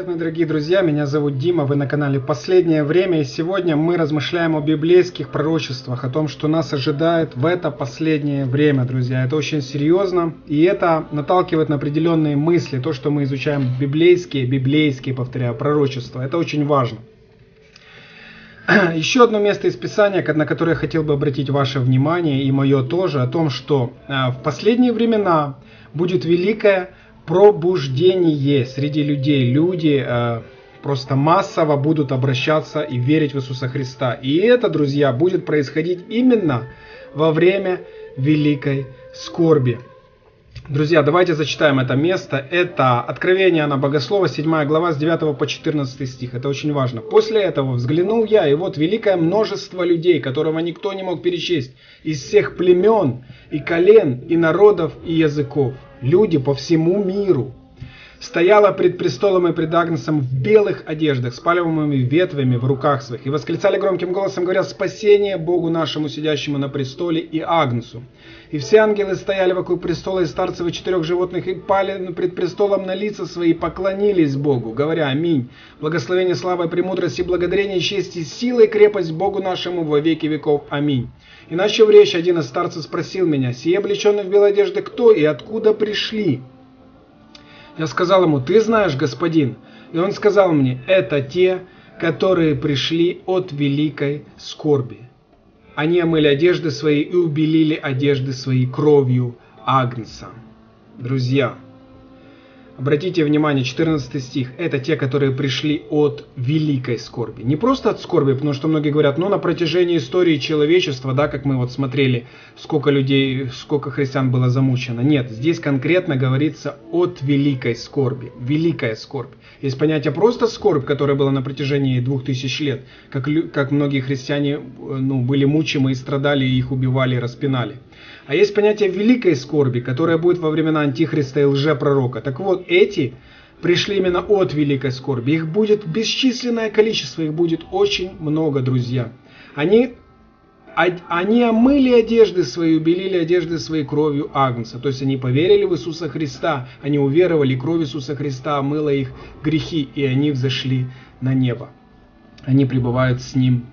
Привет, мои дорогие друзья, меня зовут Дима, вы на канале «Последнее время» и сегодня мы размышляем о библейских пророчествах, о том, что нас ожидает в это последнее время, друзья. Это очень серьезно и это наталкивает на определенные мысли, то, что мы изучаем библейские, библейские, повторяю, пророчества. Это очень важно. Еще одно место из Писания, на которое я хотел бы обратить ваше внимание и мое тоже, о том, что а, в последние времена будет великая пробуждение среди людей. Люди э, просто массово будут обращаться и верить в Иисуса Христа. И это, друзья, будет происходить именно во время великой скорби. Друзья, давайте зачитаем это место. Это Откровение на Богослова, 7 глава, с 9 по 14 стих. Это очень важно. «После этого взглянул я, и вот великое множество людей, которого никто не мог перечесть, из всех племен, и колен, и народов, и языков» люди по всему миру. Стояла пред престолом и пред Агнцем в белых одеждах, с палевыми ветвями в руках своих, и восклицали громким голосом, говоря, «Спасение Богу нашему, сидящему на престоле, и Агнцу!» И все ангелы стояли вокруг престола и старцев и четырех животных, и пали пред престолом на лица свои, и поклонились Богу, говоря, «Аминь! Благословение, слава и премудрости, благодарение, честь и сила и крепость Богу нашему во веки веков. Аминь!» И начав речь, один из старцев спросил меня, «Сие облеченный в белой одежды кто и откуда пришли?» Я сказал ему, «Ты знаешь, господин». И он сказал мне, «Это те, которые пришли от великой скорби. Они омыли одежды свои и убелили одежды свои кровью Агнца». Друзья, Обратите внимание, 14 стих. Это те, которые пришли от великой скорби. Не просто от скорби, потому что многие говорят, ну на протяжении истории человечества, да, как мы вот смотрели, сколько людей, сколько христиан было замучено. Нет, здесь конкретно говорится от великой скорби. Великая скорбь. Есть понятие просто скорбь, которая была на протяжении двух тысяч лет, как, как многие христиане ну, были мучимы и страдали, и их убивали и распинали. А есть понятие великой скорби, которая будет во времена Антихриста и лжепророка. Так вот, эти пришли именно от великой скорби. Их будет бесчисленное количество, их будет очень много, друзья. Они, они омыли одежды свои, убелили одежды своей кровью Агнца. То есть они поверили в Иисуса Христа, они уверовали, кровь Иисуса Христа омыла их грехи, и они взошли на небо. Они пребывают с Ним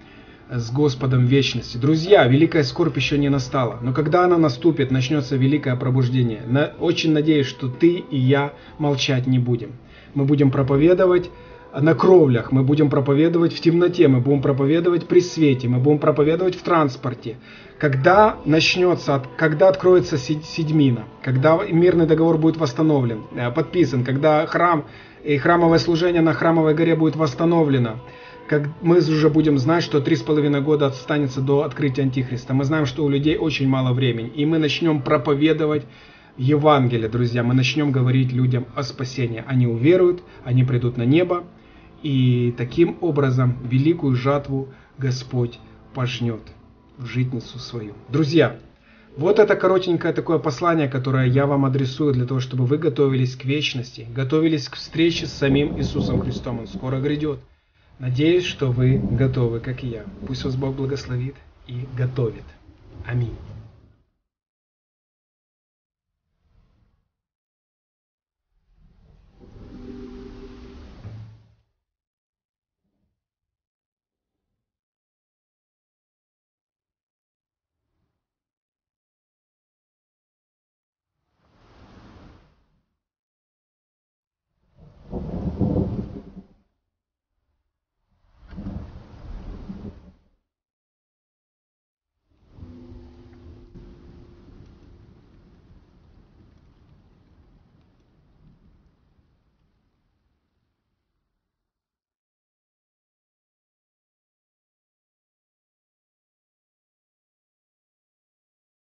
с Господом вечности. Друзья, великая скорбь еще не настала, но когда она наступит, начнется великое пробуждение. На, очень надеюсь, что ты и я молчать не будем. Мы будем проповедовать на кровлях, мы будем проповедовать в темноте, мы будем проповедовать при свете, мы будем проповедовать в транспорте. Когда начнется, когда откроется седьмина, когда мирный договор будет восстановлен, э, подписан, когда храм и храмовое служение на храмовой горе будет восстановлено, как мы уже будем знать, что три с половиной года останется до открытия Антихриста. Мы знаем, что у людей очень мало времени. И мы начнем проповедовать Евангелие, друзья. Мы начнем говорить людям о спасении. Они уверуют, они придут на небо. И таким образом великую жатву Господь пожнет в житницу свою. Друзья, вот это коротенькое такое послание, которое я вам адресую для того, чтобы вы готовились к вечности, готовились к встрече с самим Иисусом Христом. Он скоро грядет. Надеюсь, что вы готовы, как и я. Пусть вас Бог благословит и готовит. Аминь.